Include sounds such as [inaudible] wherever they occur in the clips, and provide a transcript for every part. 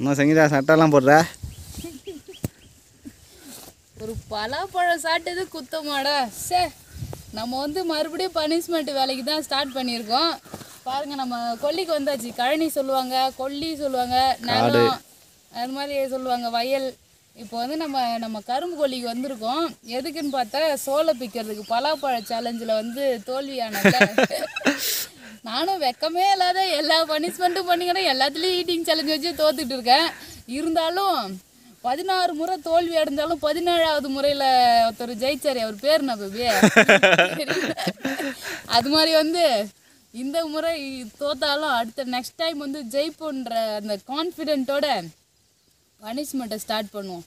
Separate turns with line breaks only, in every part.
இன்னும் சங்கீதா சட்டெல்லாம் போடுற?
ஒரு பலாப்பழம் சாப்பிட்டது குத்தமாடா. சே நம்ம வந்து மறுபடியும் பனிஷ்மெண்ட் வேலைக்கு தான் ஸ்டார்ட் பண்ணியிருக்கோம். பாருங்க நம்ம கொல்லிக்கு வந்தாச்சு. கழனி சொல்லுவாங்க கொல்லி சொல்லுவாங்க நிலம் அது மாதிரி சொல்லுவாங்க வயல். இப்போ வந்து நம்ம நம்ம கரும்பு கொல்லிக்கு வந்திருக்கோம். எதுக்குன்னு பார்த்தா சோளை பிக்கிறதுக்கு பலாப்பழ சேலஞ்சில் வந்து தோல்வியானது [laughs] நானும் வெக்கமே இல்லாத எல்லா பனிஷ்மெண்ட்டும் பண்ணிக்கிறேன் எல்லாத்துலேயும் ஈட்டிங் சேலஞ்ச் வச்சு தோத்துட்டு இருக்கேன். இருந்தாலும் பதினாறு முறை தோல்வி அடைஞ்சாலும் பதினேழாவது முறையில் ஒருத்தர் ஜெயிச்சார். அவர் பேர் என்ன பேபி? அது மாதிரி வந்து இந்த முறை தோத்தாலும் அடுத்த நெக்ஸ்ட் டைம் வந்து ஜெயிப்போன்ற அந்த கான்ஃபிடென்ட்டோட பனிஷ்மெண்ட்டை ஸ்டார்ட் பண்ணுவோம்.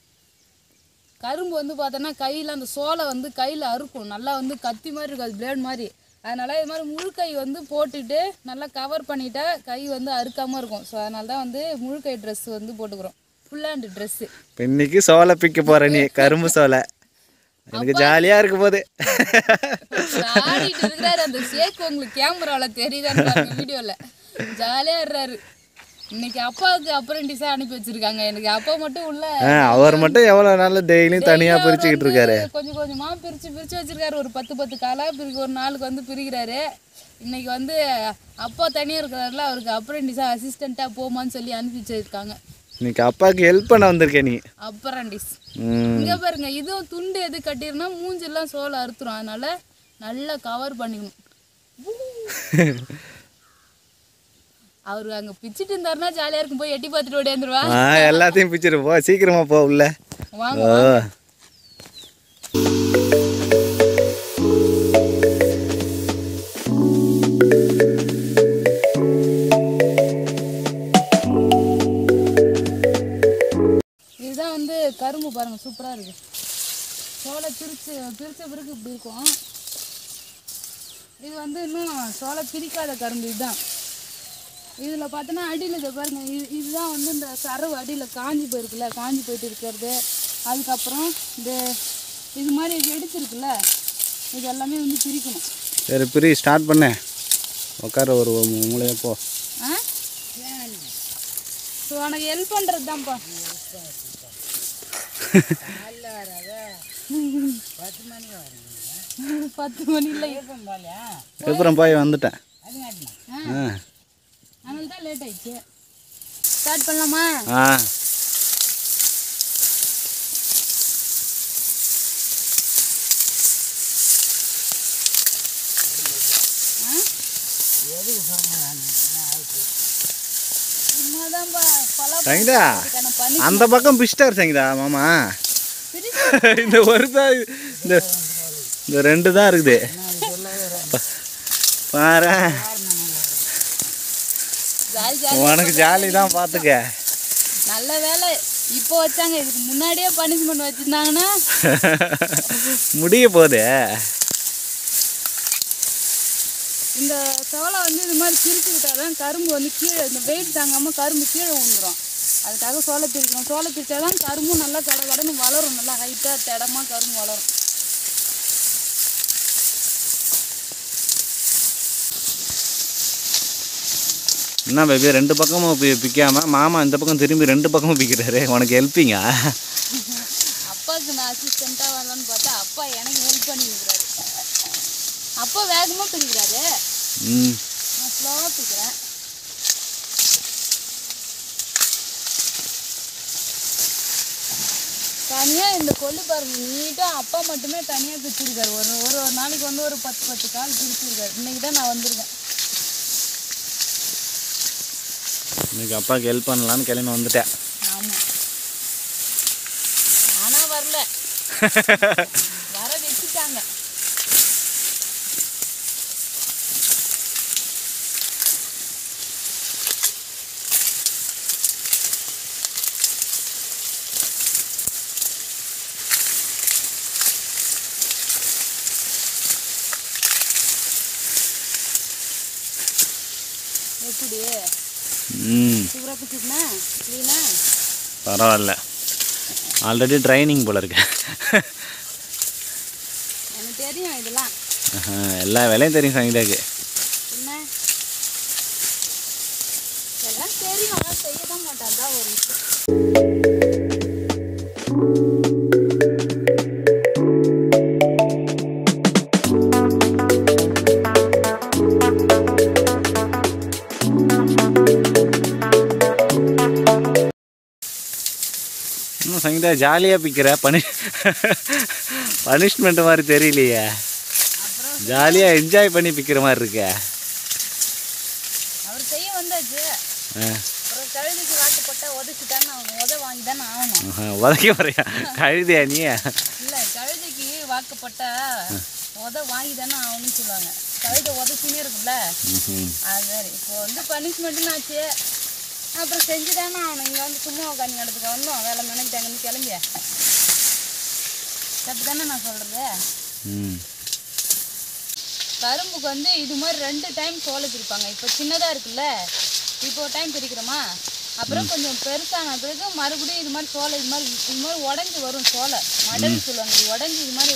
கரும்பு வந்து பார்த்தோன்னா கையில் அந்த சோலை வந்து கையில் அறுக்கும். நல்லா வந்து கத்தி மாதிரி இருக்கும் அது பிளேட் மாதிரி. அதனால் இது மாதிரி முழு கை வந்து போட்டுட்டு நல்லா கவர் பண்ணிட்டா கை வந்து அறுக்காமல் இருக்கும். ஸோ அதனால தான் வந்து முழு கை ட்ரெஸ் வந்து போட்டுக்கிறோம். ஃபுல் ஹேண்ட் ட்ரெஸ்ஸு
இன்னைக்கு சோலை பிக்க போற நீ கரும்பு சோலை எனக்கு ஜாலியாக இருக்க போது
ஆடிட்டு இருக்கிறாரு அந்த ஷேக் உங்களுக்கு கேமராவில் தெரியுதான்னு வீடியோவில் ஜாலியாக இருறாரு இன்னைக்கு அப்பாவுக்கு அப்ரெண்டிஸாக அனுப்பி வச்சிருக்காங்க. எனக்கு அப்பா மட்டும் உள்ள
அவர் மட்டும் எவ்வளோ நாள் டெய்லியும்
அவர்
பிரிச்சுக்கிட்டு இருக்காரு.
கொஞ்சம் கொஞ்சமா பிரிச்சு பிரிச்சு வச்சிருக்காரு. ஒரு பத்து பத்து காலா பிரிக்க ஒரு நாளுக்கு வந்து பிரிக்கிறாரு. இன்னைக்கு வந்து அப்பா தனியா இருக்கிறாருல அவருக்கு அப்ரெண்டிஸா அசிஸ்டண்டா போமான்னு சொல்லி அனுப்பி வச்சிருக்காங்க.
இன்னைக்கு அப்பாவுக்கு ஹெல்ப் பண்ண வந்திருக்க நீ.
அப்ரண்டிஸ் இங்க பாருங்க இதுவும் துண்டு எது கட்டிருந்தா மூஞ்செல்லாம் சோலை அறுத்துரும். அதனால நல்லா கவர் பண்ணிக்கணும். [laughs] அவரு அங்க பிச்சுட்டு இருந்தாருன்னா ஜாலியா இருக்கும். போய் எட்டி பார்த்துட்டு ஓடியாந்துருவா.
எல்லாத்தையும் பிச்சிரு போ சீக்கிரமா போ உள்ள.
இதுதான் வந்து கரும்பு பாருங்க சூப்பரா இருக்கு. சோளை பிரிச்சு பிரிச்ச பிறகு இப்படி இருக்கும். இது வந்து இன்னும் சோளை பிரிக்காத கரும்பு இதுதான். இதில் பார்த்தோன்னா அடியில் இதை பாருங்க இது இதுதான் வந்து இந்த சரவு அடியில் காஞ்சி போயிருக்குல்ல காஞ்சி போயிட்டு இருக்கிறது. அதுக்கப்புறம் இந்த இது மாதிரி வெடிச்சிருக்குல்ல இது எல்லாமே வந்து பிரிக்கணும்.
சரி பிரி ஸ்டார்ட் பண்ணு. உட்கார ஒரு மூலையா போ.
ஆ? ஸோ உனக்கு ஹெல்ப் பண்ணுறது தான்ப்பா பத்து மணி இல்லை
விழுப்புரம் போய் வந்துட்டேன். ஆ.
அதனால தான் லேட் ஆயிடுச்சு. ஸ்டார்ட் பண்ணலாமா?
ஆ. சங்கீதா அந்த பக்கம் பிஸ்டார் சங்கீதா மாமா. இந்த ஒரு தான் இந்த இந்த ரெண்டு தான் இருக்குது. பாரு உனக்கு ஜாலி. தான் பார்த்துக்க
நல்ல வேலை. இப்போ வச்சாங்க. இதுக்கு முன்னாடியே பனிஷ்மெண்ட் வச்சிருந்தாங்கன்னா [laughs]
முடிய போகுது
இந்த சோளை வந்து இது மாதிரி பிரித்து விட்டாதான் கரும்பு வந்து கீழே இந்த வெயிட் தாங்காமல் கரும்பு கீழே விழுந்துரும். அதுக்காக சோளை பிரிக்கணும். சோளை பிரித்தாதான் கரும்பும் நல்லா கட கடன்னு வளரும். நல்லா ஹைட்டாக திடமா கரும்பு வளரும்.
என்ன பேபி ரெண்டு பக்கமும் பி பிக்காம மாமா இந்த பக்கம் திரும்பி ரெண்டு பக்கமும் பிக்கிறாரு. உனக்கு ஹெல்ப்பிங்கா?
அப்பாவுக்கு நான் அசிஸ்டண்ட்டாக வரலான்னு பார்த்தா அப்பா எனக்கு ஹெல்ப் பண்ணி இருக்கிறாரு. அப்பா வேகமாக பிரிக்கிறாரு
ம்.
நான் ஸ்லோவாக பிரிக்கிறேன் தனியாக இந்த கொள்ளு பாருங்க நீட்டாக அப்பா மட்டுமே தனியாக பிரிச்சிருக்காரு ஒரு ஒரு நாளைக்கு வந்து ஒரு பத்து பத்து கால் பிரிச்சிருக்காரு இன்னைக்கு தான் நான் வந்திருக்கேன்.
இன்னைக்கு அப்பாவுக்கு ஹெல்ப் பண்ணலான்னு கிளம்பி வந்துட்டேன்.
வரல. [laughs] வர வச்சுட்டாங்க எப்படி
ம்
சூப்பராக பிடிச்சிருந்தா க்ளீனா
பரவாயில்ல. ஆல்ரெடி ட்ரைனிங் போல இருக்கு.
தெரியும் இதெல்லாம்.
எல்லா வேலையும் தெரியும் சங்கீதாக்கு.
தெரியும் செய்ய தான் மாட்டான். தான் ஒரு
சங்கீதா ஜாலியாக பிக்கிற பனி பனிஷ்மெண்ட் மாதிரி தெரியலையே. ஜாலியாக என்ஜாய் பண்ணி பிக்கிற மாதிரி இருக்கே. உதைக்க வரையா கழுதியா நீ?
இல்லை கழுதைக்கு வாக்கப்பட்ட உத வாங்கி தானே ஆகணும்னு சொல்லுவாங்க. கழுதை உதச்சினே இருக்கும்ல. அது இப்போ வந்து பனிஷ்மெண்ட்டுன்னு ஆச்சு அப்புறம் செஞ்சு தானே ஆகணும். இங்கே வந்து சும்மா உட்காந்து இடத்துக்கு வந்தோம் வேலை மெனக்கிட்டாங்கன்னு கிளம்பிய? தப்பு தானே நான் சொல்கிறது கரும்புக்கு வந்து இது மாதிரி ரெண்டு டைம் சோலை பிரிப்பாங்க. இப்போ சின்னதாக இருக்குல்ல? இப்போ ஒரு டைம் பிரிக்கிறோமா? அப்புறம் கொஞ்சம் பெருசான பிறகு மறுபடியும் இது மாதிரி சோலை இது மாதிரி இது மாதிரி உடஞ்சி வரும் சோலை மடல் சொல்லுவாங்க. உடஞ்சி இது மாதிரி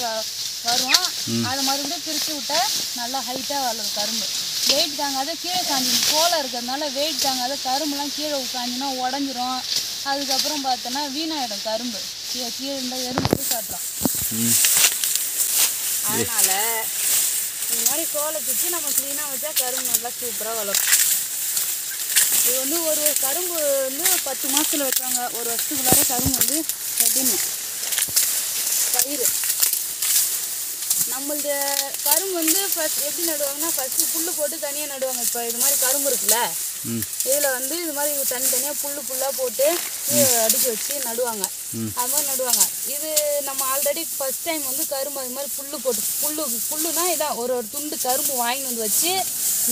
வரும். அதை மறுபடியும் பிரித்து விட்டா நல்லா ஹைட்டாக வளரும் கரும்பு. வெயிட் தாங்காத கீழே காஞ்சிடும் சோலை இருக்கிறதுனால வெயிட் தாங்காத கரும்புலாம் கீழே காஞ்சினா உடஞ்சிரும். அதுக்கப்புறம் பார்த்தோன்னா வீணாயிடும் கரும்பு. கீழே கீழே இருந்தால் எறும்பு காட்டலாம் அதனால இந்த மாதிரி சோலை பிச்சு நம்ம க்ளீனாக வச்சா கரும்பு நல்லா சூப்பராக வளரும். இது வந்து ஒரு ஒரு கரும்பு வந்து பத்து மாசத்துல வைப்பாங்க. ஒரு வருஷத்துக்குள்ளார கரும்பு வந்து வெட்டிடணும். பயிர் நம்மளது கரும்பு வந்து ஃபஸ்ட் எப்படி நடுவாங்கன்னா ஃபஸ்ட்டு புல்லு போட்டு தனியாக நடுவாங்க. இப்போ இது மாதிரி கரும்பு இருக்குல்ல? இதில் வந்து இது மாதிரி தனித்தனியாக புல்லு புல்லாக போட்டு அடுக்கி வச்சு நடுவாங்க. அது மாதிரி நடுவாங்க. இது நம்ம ஆல்ரெடி ஃபர்ஸ்ட் டைம் வந்து கரும்பு அது மாதிரி புல்லு போட்டு புல்லு புல்லுனா இதான் ஒரு ஒரு துண்டு கரும்பு வாங்கிட்டு வந்து வச்சு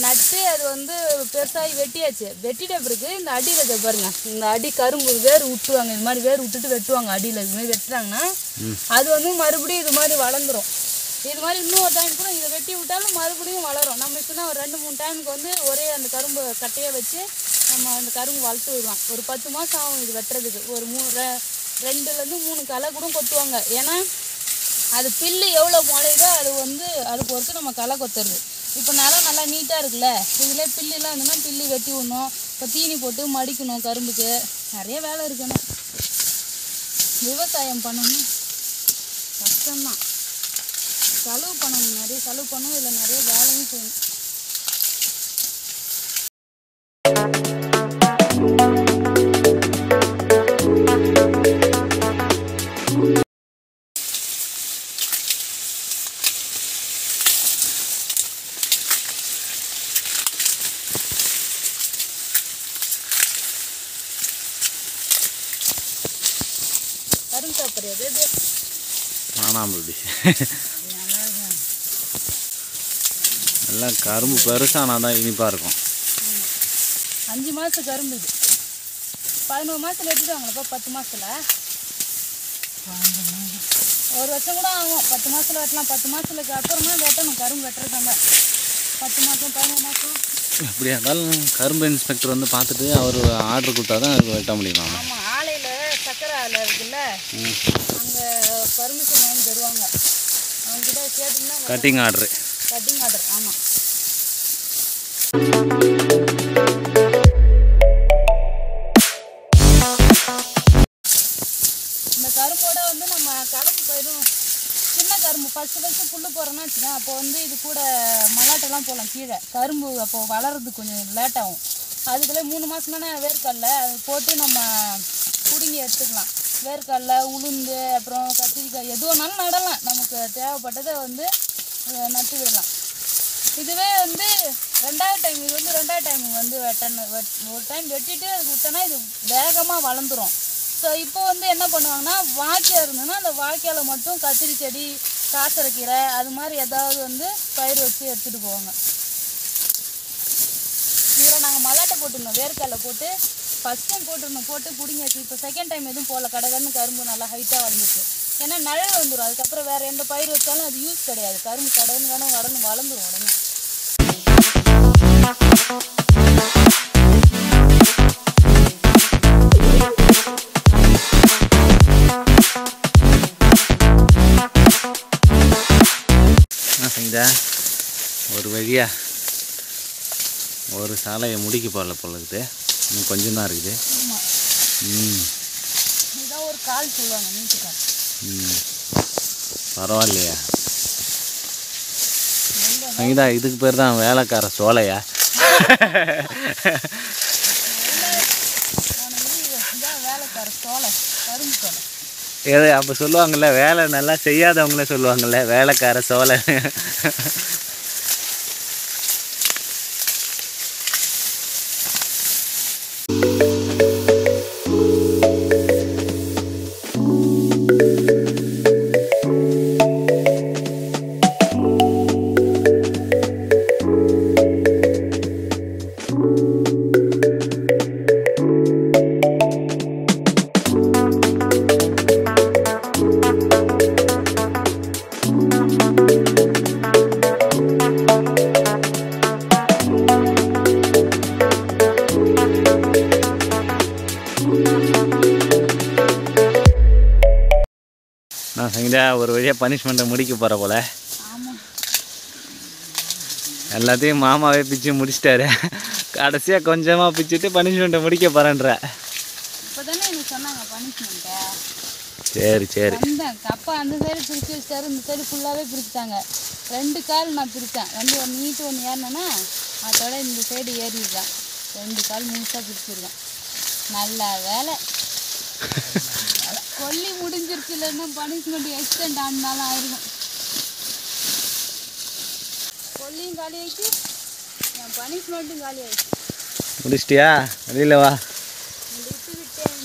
நட்டு அது வந்து பெருசாகி வெட்டியாச்சு. வெட்டிட்ட பிறகு இந்த அடியில் பாருங்க. இந்த அடி கரும்பு வேர் விட்டுவாங்க இது மாதிரி வேர் விட்டுட்டு வெட்டுவாங்க. அடியில் இது மாதிரி வெட்டுறாங்கன்னா அது வந்து மறுபடியும் இது மாதிரி வளர்ந்துரும். இது மாதிரி இன்னொரு டைம் கூட இதை வெட்டி விட்டாலும் மறுபடியும் வளரும். நம்ம இப்போ ஒரு ரெண்டு மூணு டைமுக்கு வந்து ஒரே அந்த கரும்பு கட்டையை வச்சு நம்ம அந்த கரும்பு வளர்த்து விடுவோம். ஒரு பத்து மாதம் ஆகும் இது வெட்டுறதுக்கு. ஒரு மூ ரெ- ரெண்டுலேருந்து மூணு களை கூட கொத்துவாங்க. ஏன்னா அது பில்லு எவ்வளோ முளையுதோ அது வந்து அது பொறுத்து நம்ம களை கொத்துறது. இப்போ நிலம் நல்லா நீட்டாக இருக்குல்ல? இதில் பில்லுலாம் இருந்ததுன்னா பில்லு வெட்டி விடணும். இப்போ தீனி போட்டு மடிக்கணும் கரும்புக்கு. நிறைய வேலை இருக்கணும். விவசாயம் பண்ணணும். கஷ்டம்தான். செலவு பண்ணணும் நிறைய செலவு பண்ணணும் இதில் நிறைய வேலையும் செய்யணும் கரும்பு சாப்பிட்றது இது
எல்லாம் கரும்பு பெருசானா தான் இனிப்பாக இருக்கும்.
அஞ்சு மாதத்து கரும்பு இது. பதினோரு மாதத்துல எடுத்துட்டாங்களப்பா பத்து மாதத்துல ஒரு வருஷம் கூட ஆகும். பத்து மாதத்துல வெட்டலாம். பத்து மாதத்துக்கு அப்புறமா வெட்டணும். கரும்பு வெட்டுறதாங்க பத்து மாதம் பதினோரு மாதம்
எப்படியா இருந்தாலும் கரும்பு இன்ஸ்பெக்டர் வந்து பார்த்துட்டு அவர் ஆர்டர் கொடுத்தா தான் அது வெட்ட முடியுமாமா
ஆமாம் ஆலையில் சக்கரை ஆலை இருக்குல்ல? அங்கே பர்மிஷன் வாங்கி தருவாங்க. அவங்ககிட்ட கேட்டிங்கன்னா
கட்டிங் ஆர்டரு.
Cutting order. ஆமாம் கரும்போட வந்து நம்ம கலந்து போயிடும். சின்ன கரும்பு. ஃபஸ்ட்டு ஃபஸ்ட்டு புல் போடுறோன்னா வச்சுக்கோங்க. அப்போ வந்து இது கூட மல்லாட்டெல்லாம் போகலாம் கீழே. கரும்பு அப்போ வளர்றது கொஞ்சம் லேட்டாகும் அதுக்குள்ளே மூணு மாதமான தானே வேர்க்கடல. அது போட்டு நம்ம பிடுங்கி எடுத்துக்கலாம். வேர்க்கடல உளுந்து அப்புறம் கத்திரிக்காய் எது வேணாலும் நடலாம். நமக்கு தேவைப்பட்டதை வந்து நட்டு விடலாம் இதுவே வந்து ரெண்டாவது டைம் இது வந்து ரெண்டாவது டைம் வந்து வெட்டணும். வெட் ஒரு டைம் வெட்டிட்டு அது விட்டோன்னா இது வேகமாக வளர்ந்துரும். ஸோ இப்போ வந்து என்ன பண்ணுவாங்கன்னா வாய்க்கால் இருந்ததுன்னா அந்த வாய்க்கால் மட்டும் கத்திரி செடி காசரைக்கீரை அது மாதிரி ஏதாவது வந்து பயிர் வச்சு எடுத்துகிட்டு போவாங்க. இதில் நாங்கள் மல்லாட்டை போட்டிருந்தோம் வேர்க்கடலை போட்டு. ஃபஸ்ட் டைம் போட்டிருந்தோம் போட்டு பிடிங்காச்சு இப்போ செகண்ட் டைம் எதுவும் போடல. கடகன்னு கரும்பு நல்லா ஹைட்டாக வளர்ந்துச்சு. ஏன்னா நிழல் வந்துடும் அதுக்கப்புறம் வேறு எந்த பயிர் வச்சாலும் அது யூஸ் கிடையாது. கரும்பு கடன்னு கடன்னு வளர்ந்து வளர்ந்துரும் உடனே.
என்ன செஞ்சா? ஒரு வழியா ஒரு சாலையை முடிக்க போகல போல இருக்குது. இன்னும் கொஞ்சம் தான் இருக்குது ம்.
பேர் கால் சொல்லுவாங்க நீட்டு கால்
ம் பரவாயில்லையா. சங்கீதா இதுக்கு பேர் தான் வேலைக்கார சோலையா? ஏதோ அப்போ சொல்லுவாங்கல்ல வேலை நல்லா செய்யாதவங்களே சொல்லுவாங்கல்ல வேலைக்கார சோலை. நான் சங்கீதா ஒரு வழியாக பனிஷ்மெண்ட்டை முடிக்க போகிற போல. எல்லாத்தையும் மாமாவே பிச்சு முடிச்சிட்டாரு. கடைசியாக கொஞ்சமாக பிச்சுட்டு பனிஷ்மெண்ட்டை முடிக்க போகிறேன்ற சரி சரி.
அப்பா அந்த சைடு பிரித்து வச்சிட்டாரு. இந்த சைடு ஃபுல்லாகவே பிரிச்சுட்டாங்க. ரெண்டு கால் நான் பிரித்தேன் ரெண்டு ஒன்று நீட்டு ஒன்று ஏறினேன்னா அதோட இந்த சைடு ஏறிடுறேன். ரெண்டு கால் முழுசாக பிரிச்சிருக்கேன் நல்ல வேலை. [laughs] கொல்லி முடிஞ்சிருச்சு இல்லைன்னா பனிஷ்மெண்ட் எக்ஸ்டெண்ட் ஆனாலும் ஆயிருக்கும் கொல்லியும் காலி ஆயிடுச்சு என் பனிஷ்மெண்ட்டும் காலி ஆயிடுச்சு
முடிச்சிட்டியா? வெளியில் வா
முடித்து விட்டேன்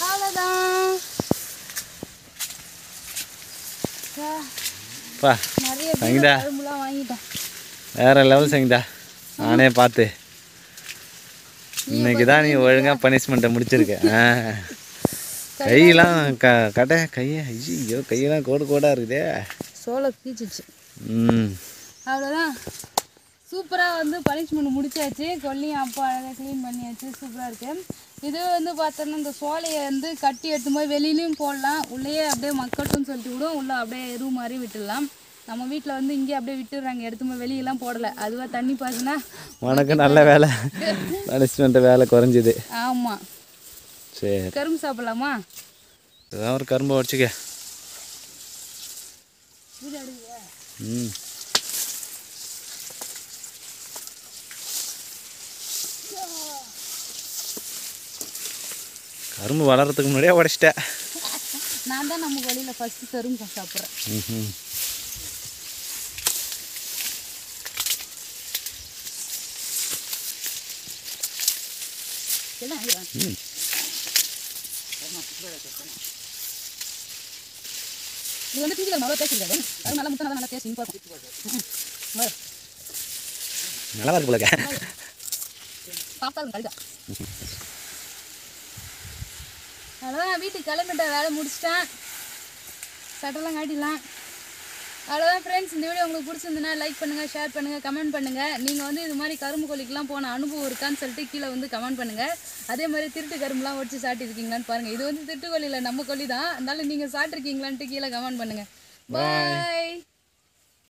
அவ்வளோதான் சா,
பா
நிறைய
சங்கீதா. வேற லெவல் சங்கீதா நானே பார்த்து. இன்னைக்கு தான் நீ ஒழுங்காக பனிஷ்மெண்ட்டை முடிச்சிருக்க. கையெல்லாம் க கடை கையை ஐயோ கையெல்லாம் கோடு கோடாக இருக்குதே.
சோளை கீச்சிச்சு
ம்.
அவ்வளோதான் சூப்பராக வந்து பனிஷ்மெண்ட் முடிச்சாச்சு. கொல்லியும் அப்பா அழகாக க்ளீன் பண்ணியாச்சு. சூப்பராக இருக்கு. இது வந்து பார்த்தோன்னா இந்த சோலையை வந்து கட்டி எடுத்து போய் வெளியிலையும் போடலாம். உள்ளேயே அப்படியே மக்கட்டும்னு சொல்லிட்டு கூட உள்ளே அப்படியே எருவு மாதிரி விட்டுடலாம். நம்ம வீட்டில் வந்து இங்கே அப்படியே விட்டுடுறாங்க. எடுத்து போய் வெளியெல்லாம் போடலை. அதுவாக தண்ணி பாய்ச்சினா
உனக்கு நல்ல வேலை. பனிஷ்மெண்ட்டு வேலை குறைஞ்சிது.
ஆமாம்
சரி.
கரும்பு சாப்பிடலாமா?
ஏதாவது ஒரு கரும்பை வச்சுக்க. ம். கரும்பு வளர்றதுக்கு முன்னாடியே உடைச்சிட்டேன்.
நான் தான் நம்ம வழியில் ஃபஸ்ட்டு கரும்பு சாப்பிட்றேன். இது வந்து டிவியில் நல்லா பேசிருக்காரு அது நல்லா முட்டை நல்லா பேசி
நல்லா இருக்கு போலக்க
பாப்பாங்க கழுதா அவ்வளோதான் வீட்டுக்கு கிளம்பிட்டேன் வேலை முடிச்சிட்டேன். சட்டெல்லாம் காட்டிடலாம். அவ்வளோதான் ஃப்ரெண்ட்ஸ் இந்த வீடியோ உங்களுக்கு பிடிச்சிருந்துன்னா லைக் பண்ணுங்கள் ஷேர் பண்ணுங்கள் கமெண்ட் பண்ணுங்கள் நீங்கள் வந்து இது மாதிரி கரும்பு கொல்லிக்கெலாம் போன அனுபவம் இருக்கான்னு சொல்லிட்டு கீழே வந்து கமெண்ட் பண்ணுங்கள் அதே மாதிரி திருட்டு கரும்புலாம் ஒடிச்சு சாட்டியிருக்கீங்களான்னு பாருங்கள் இது வந்து திருட்டு கொல்லியில் நம்ம கொல்லி தான் அதனால நீங்கள் சாப்பிட்ருக்கீங்களான்ட்டு கீழே கமெண்ட் பண்ணுங்கள் பாய்